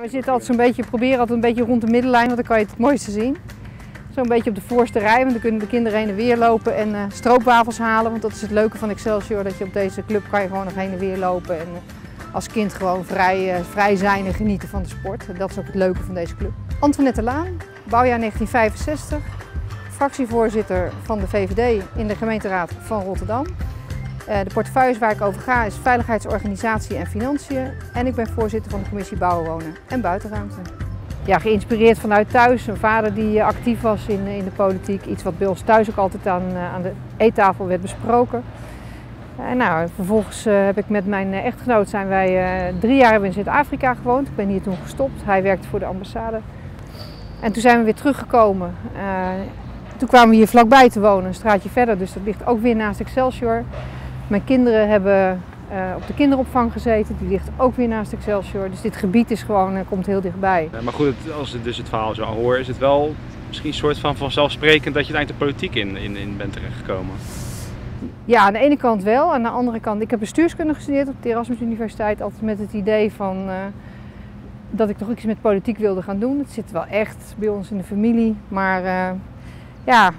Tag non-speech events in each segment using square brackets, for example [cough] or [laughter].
We zitten altijd zo'n beetje, proberen altijd een beetje rond de middenlijn, want dan kan je het mooiste zien. Zo'n beetje op de voorste rij, want dan kunnen de kinderen heen en weer lopen en uh, stroopwafels halen. Want dat is het leuke van Excelsior, dat je op deze club kan je gewoon nog heen en weer lopen. En uh, als kind gewoon vrij, uh, vrij zijn en genieten van de sport. Dat is ook het leuke van deze club. Antoinette Laan, bouwjaar 1965. Fractievoorzitter van de VVD in de gemeenteraad van Rotterdam. De portefeuilles waar ik over ga is veiligheidsorganisatie en financiën. En ik ben voorzitter van de commissie Bouwen, Wonen en Buitenruimte. Ja, geïnspireerd vanuit thuis. Een vader die actief was in, in de politiek. Iets wat bij ons thuis ook altijd aan, aan de eettafel werd besproken. En nou, vervolgens heb ik met mijn echtgenoot zijn wij drie jaar in Zuid-Afrika gewoond. Ik ben hier toen gestopt. Hij werkte voor de ambassade. En toen zijn we weer teruggekomen. Toen kwamen we hier vlakbij te wonen, een straatje verder. Dus dat ligt ook weer naast Excelsior. Mijn kinderen hebben uh, op de kinderopvang gezeten, die ligt ook weer naast Excelsior. Dus dit gebied is gewoon, uh, komt heel dichtbij. Ja, maar goed, als ik dus het verhaal zo hoor, is het wel misschien een soort van vanzelfsprekend dat je uiteindelijk de politiek in, in, in bent terechtgekomen. Ja, aan de ene kant wel. Aan de andere kant, ik heb bestuurskunde gestudeerd op de Erasmus Universiteit. Altijd met het idee van uh, dat ik toch iets met politiek wilde gaan doen. Het zit wel echt bij ons in de familie. Maar ja,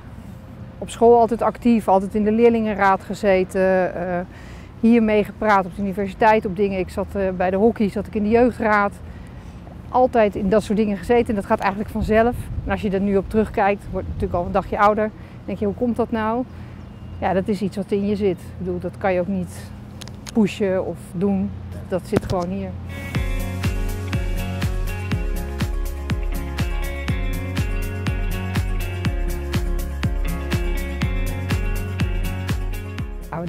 op school altijd actief, altijd in de leerlingenraad gezeten. Uh, hier mee gepraat op de universiteit op dingen. Ik zat uh, bij de hockey, zat ik in de jeugdraad. Altijd in dat soort dingen gezeten en dat gaat eigenlijk vanzelf. En als je er nu op terugkijkt, wordt natuurlijk al een dagje ouder. denk je, hoe komt dat nou? Ja, dat is iets wat in je zit. Ik bedoel, dat kan je ook niet pushen of doen. Dat zit gewoon hier.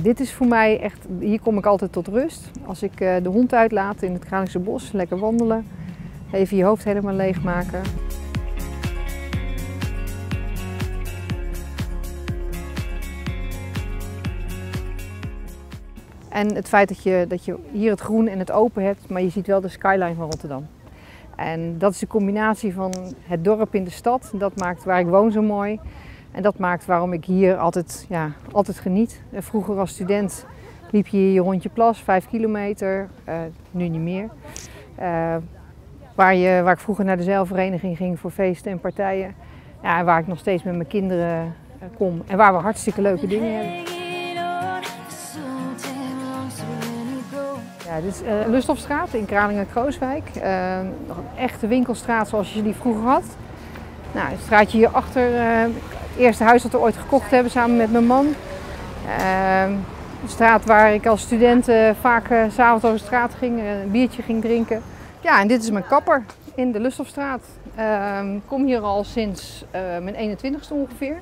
Dit is voor mij echt, hier kom ik altijd tot rust. Als ik uh, de hond uitlaat in het Kralingse bos, lekker wandelen, even je hoofd helemaal leegmaken. En het feit dat je, dat je hier het groen en het open hebt, maar je ziet wel de skyline van Rotterdam. En dat is de combinatie van het dorp in de stad, dat maakt waar ik woon zo mooi. En dat maakt waarom ik hier altijd, ja, altijd geniet. Vroeger als student liep je hier rondje plas, vijf kilometer, uh, nu niet meer. Uh, waar, je, waar ik vroeger naar de zeilvereniging ging voor feesten en partijen. Ja, en waar ik nog steeds met mijn kinderen uh, kom. En waar we hartstikke leuke dingen hebben. Ja, dit is uh, Lustofstraat in Kralingen-Krooswijk. nog een echte winkelstraat zoals je die vroeger had. Nou, het straatje hierachter, eerste huis dat we ooit gekocht hebben samen met mijn man. Uh, een straat waar ik als student uh, vaak uh, s'avonds over de straat ging, uh, een biertje ging drinken. Ja, en dit is mijn kapper in de Lustofstraat. Ehm, ik kom hier al sinds mijn 21ste ongeveer.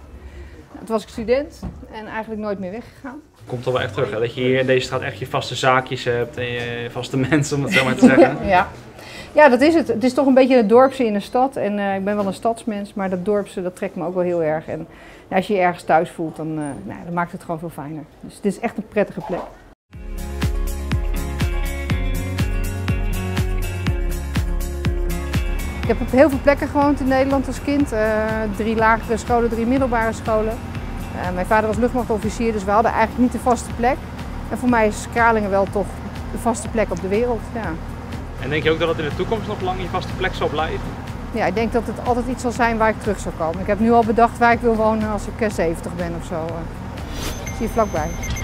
Toen was ik student en eigenlijk nooit meer weggegaan. Komt al wel echt terug, hè? dat je hier in deze straat echt je vaste zaakjes hebt en je vaste [laughs] mensen, om het zo maar te zeggen. ja. Ja, dat is het. Het is toch een beetje het dorpse in de stad. En uh, ik ben wel een stadsmens, maar dat dorpse dat trekt me ook wel heel erg. En ja, als je je ergens thuis voelt, dan, uh, nou, maakt het gewoon veel fijner. Dus het is echt een prettige plek. Ik heb op heel veel plekken gewoond in Nederland als kind. Uh, drie lagere scholen, drie middelbare scholen. mijn vader was luchtmachtofficier, dus we hadden eigenlijk niet de vaste plek. En voor mij is Kralingen wel toch de vaste plek op de wereld. Ja. En denk je ook dat het in de toekomst nog lang je vaste plek zal blijven? Ja, ik denk dat het altijd iets zal zijn waar ik terug zal komen. Ik heb nu al bedacht waar ik wil wonen als ik 70 ben of zo. Zie je vlakbij.